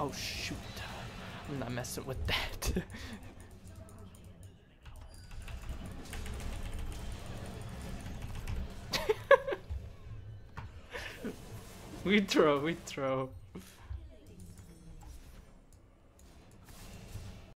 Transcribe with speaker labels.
Speaker 1: Oh shoot. I'm not messing with that. we throw, we throw.